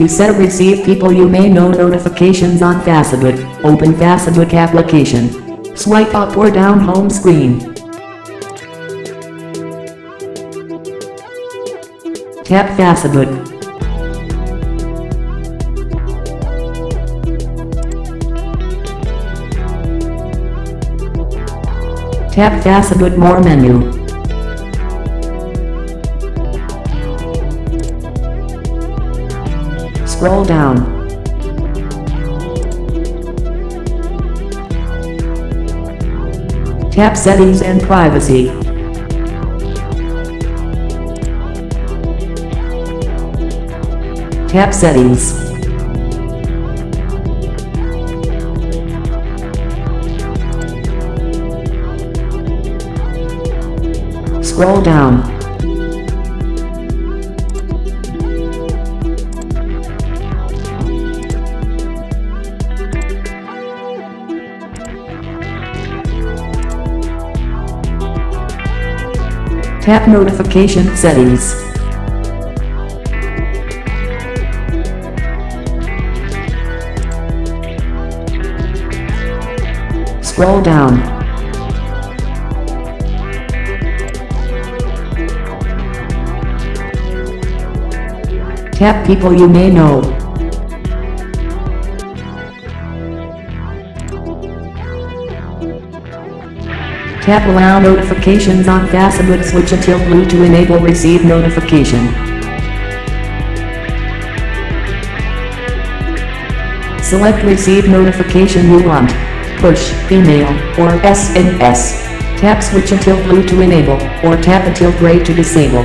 To set receive people you may know notifications on Facebook, open Facebook application. Swipe up or down home screen. Tap Facebook. Tap Facebook More menu. Scroll down. Tap Settings and Privacy. Tap Settings. Scroll down. Tap Notification Settings. Scroll down. Tap people you may know. Tap allow notifications on Facebook switch until blue to enable receive notification. Select receive notification you want. Push, email, or SMS. Tap switch until blue to enable, or tap until gray to disable.